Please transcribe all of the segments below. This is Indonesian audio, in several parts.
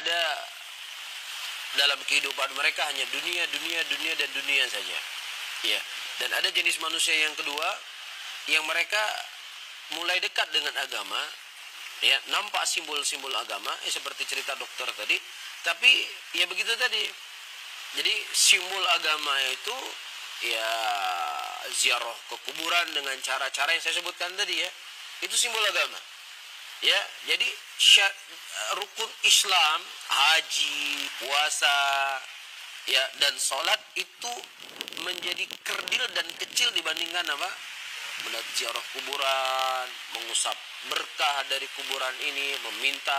ada dalam kehidupan mereka hanya dunia, dunia, dunia dan dunia saja. Ya. Dan ada jenis manusia yang kedua yang mereka mulai dekat dengan agama, ya, nampak simbol-simbol agama, ya, seperti cerita dokter tadi, tapi ya begitu tadi. Jadi simbol agama itu ya ziarah ke kuburan dengan cara-cara yang saya sebutkan tadi ya. Itu simbol agama. Ya, jadi sya- rukun Islam, haji, puasa, ya dan sholat itu menjadi kerdil dan kecil dibandingkan apa? Menat ziarah kuburan, mengusap berkah dari kuburan ini, meminta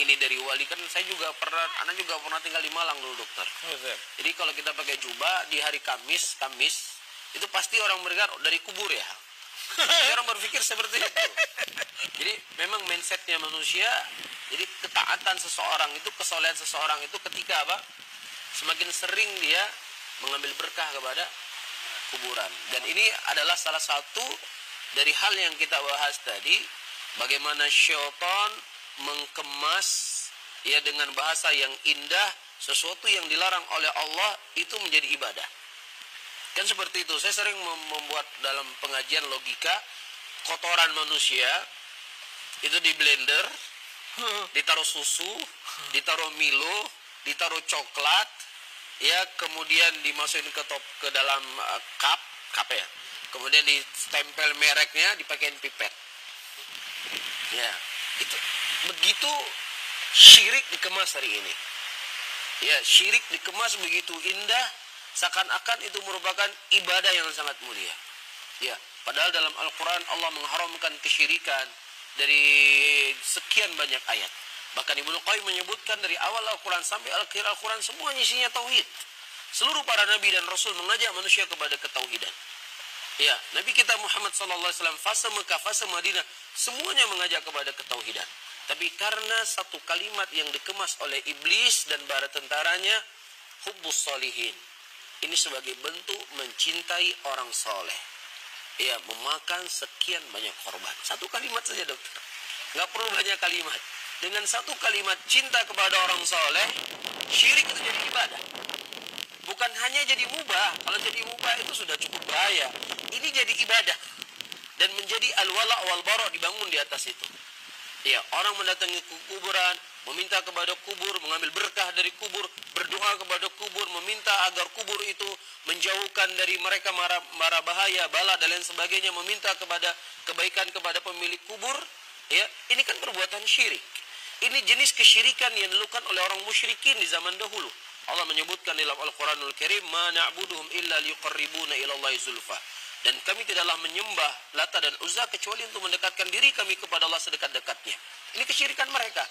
ini dari wali kan saya juga pernah, anak juga pernah tinggal di Malang dulu dokter. Jadi kalau kita pakai jubah di hari Kamis, Kamis itu pasti orang berdengar dari kubur ya. Jadi orang berpikir seperti itu. Jadi memang mindsetnya manusia, jadi ketaatan seseorang itu, kesolehan seseorang itu ketika apa? Semakin sering dia mengambil berkah kepada kuburan. Dan ini adalah salah satu dari hal yang kita bahas tadi, bagaimana syaitan mengemas ya dengan bahasa yang indah sesuatu yang dilarang oleh Allah itu menjadi ibadah. Kan seperti itu. Saya sering mem- membuat dalam pengajian logika kotoran manusia itu di blender, ditaruh susu, ditaruh Milo, ditaruh coklat, ya kemudian dimasukin ke top ke dalam uh, cup, cup ya. Kemudian ditempel mereknya, dipakein pipet. Ya, itu begitu syirik dikemas hari ini. Ya, syirik dikemas begitu indah seakan-akan itu merupakan ibadah yang sangat mulia. Ya, padahal dalam Al-Qur'an Allah mengharamkan kesyirikan dari sekian banyak ayat. Bahkan Ibnu Qayyim menyebutkan dari awal Al-Quran sampai akhir Al-Quran semuanya isinya tauhid. Seluruh para nabi dan rasul mengajak manusia kepada ketauhidan. Ya, Nabi kita Muhammad wasallam fase Mekah, fase Madinah semuanya mengajak kepada ketauhidan. Tapi karena satu kalimat yang dikemas oleh iblis dan para tentaranya, hubbus solihin. Ini sebagai bentuk mencintai orang soleh. Ya, memakan sekian banyak korban. Satu kalimat saja dokter. Nggak perlu banyak kalimat. Dengan satu kalimat cinta kepada orang soleh, syirik itu jadi ibadah. Bukan hanya jadi mubah. Kalau jadi mubah itu sudah cukup bahaya. Ini jadi ibadah. Dan menjadi al-wala wal bara dibangun di atas itu. Ya, orang mendatangi ku- kuburan, meminta kepada kubur, mengambil berkah dari kubur, berdoa kepada kubur, meminta agar kubur itu menjauhkan dari mereka mara, mara bahaya, bala dan lain sebagainya, meminta kepada kebaikan kepada pemilik kubur, ya, ini kan perbuatan syirik. Ini jenis kesyirikan yang dilakukan oleh orang musyrikin di zaman dahulu. Allah menyebutkan dalam Al-Quranul Karim, "Ma na'buduhum illa liyuqarribuna ila Allah zulfa." Dan kami tidaklah menyembah Lata dan Uzza kecuali untuk mendekatkan diri kami kepada Allah sedekat-dekatnya. Ini kesyirikan mereka.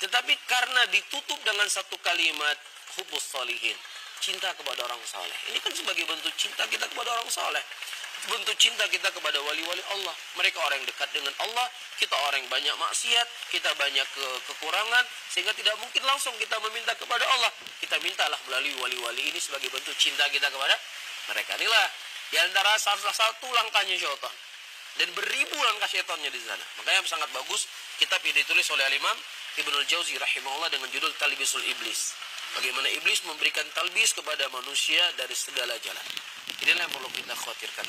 Tetapi karena ditutup dengan satu kalimat hubus solihin, cinta kepada orang soleh. Ini kan sebagai bentuk cinta kita kepada orang soleh. Bentuk cinta kita kepada wali-wali Allah. Mereka orang yang dekat dengan Allah. Kita orang yang banyak maksiat. Kita banyak ke kekurangan. Sehingga tidak mungkin langsung kita meminta kepada Allah. Kita mintalah melalui wali-wali ini sebagai bentuk cinta kita kepada mereka. Inilah di antara salah satu langkahnya syaitan. Dan beribu langkah syaitannya di sana. Makanya sangat bagus kitab yang ditulis oleh Al-Imam Ibnul Jauzi rahimahullah dengan judul Talbisul Iblis. Bagaimana iblis memberikan talbis kepada manusia dari segala jalan. Inilah yang perlu kita khawatirkan.